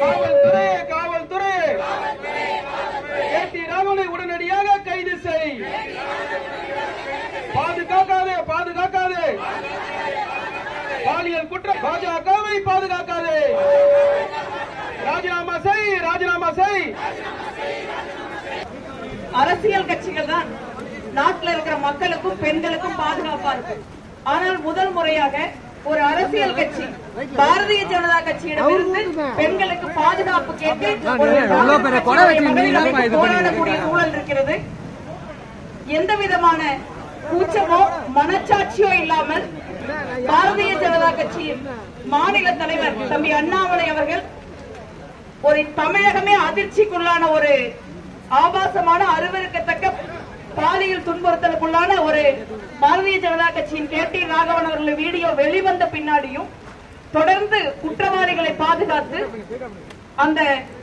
காவல்துறை காவல்துறை. ஏ டி ராமனை உடனடியாக கைது செய். பாதுகாக்காதே பாதுகாக்காதே. பாலியல் குற்றம் பாஜகவை பாதுகாக்காதே. ராஜினாமா செய் ராஜினாமா செய். அரசியல் கட்சிகள் தான் நாட்டில் இருக்கிற மக்களுக்கும் பெண்களுக்கும் பாதுகாப்பா இருக்கு ஆனால் முதல் முறையாக ஒரு அரசியல் கட்சி பாரதிய ஜனதா கட்சியிடமிருந்து பெண்களுக்கு பாதுகாப்பு கேட்டு போராடக்கூடிய சூழல் இருக்கிறது. எந்த விதமான கூச்சமோ மனச்சாட்சியோ இல்லாமல் பாரதிய ஜனதா கட்சியின் மாநில தலைவர் தம்பி அண்ணாமலை அவர்கள் ஒரு தமிழகமே அதிர்ச்சிக்குள்ளான ஒரு ஆபாசமான அருவருக்கத்தக்க பாலியல் துன்புறுத்தலுக்குள்ளான ஒரு பாரதிய ஜனதா கட்சியின் அவர்கள் வீடியோ வெளிவந்த பின்னாடியும் தொடர்ந்து குற்றவாளிகளை பாதுகாத்து அந்த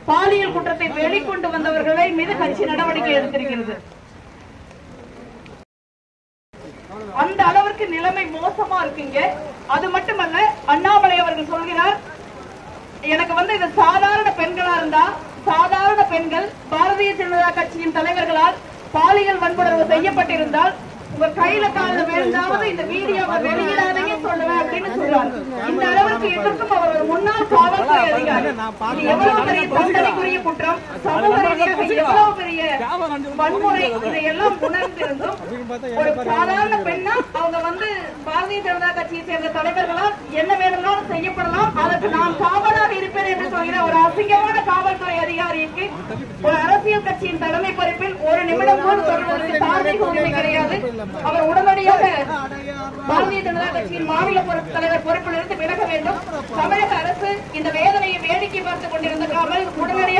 பாலியல் குற்றத்தை வெளிக்கொண்டு வந்தவர்களை மீது கட்சி நடவடிக்கை எடுத்திருக்கிறது. அந்த அளவிற்கு நிலைமை மோசமா இருக்குங்க. அது மட்டுமல்ல அண்ணாமலை அவர்கள் சொல்கிறார் எனக்கு வந்து இது சாதாரண பெண்களா இருந்தா சாதாரண பெண்கள் பாரதிய ஜனதா கட்சியின் தலைவர்களால் பாலியல் வன்புணர்வு செய்யப்பட்டிருந்தால் உங்க கையில காலில் வேண்டாவது இந்த வீடியோவை வெளியிட அப்படின்னு சொல்றாரு. இந்த அளவுக்கு எதற்கும் அவர் ஒரு முன்னாள் காவல்துறை அதிகாரி. இது எவ்வளவு பெரிய தண்டனைக்குரிய குற்றம்? சமூக ரீதியாக எவ்வளவு பெரிய வன்முறை? இதையெல்லாம் உணர்ந்திருந்தும் ஒரு சாதாரண பெண்ணா அவங்க வந்து பாரதிய ஜனதா கட்சியை சேர்ந்த தலைவர்களால் என்ன வேணும்னாலும் செய்யப்படலாம். அதற்கு நான் காவலாக இருப்பேன் என்று சொல்கிற ஒரு அசிங்கமான காவல்துறை அதிகாரிக்கு ஒரு அரசியல் கட்சியின் தலைமை பொறுப்பில் ஒரு நிமிடம் கூட சொல்வதற்கு தார்மீக உரிமை கிடையாது. அவர் உடனடியாக பாரதிய ஜனதா கட்சியின் மாநில தலைவர் பொறுப்பிலிருந்து விலக வேண்டும். தமிழக அரசு இந்த வேதனையை வேடிக்கை பார்த்துக் கொண்டிருந்தாமல் உடனடியாக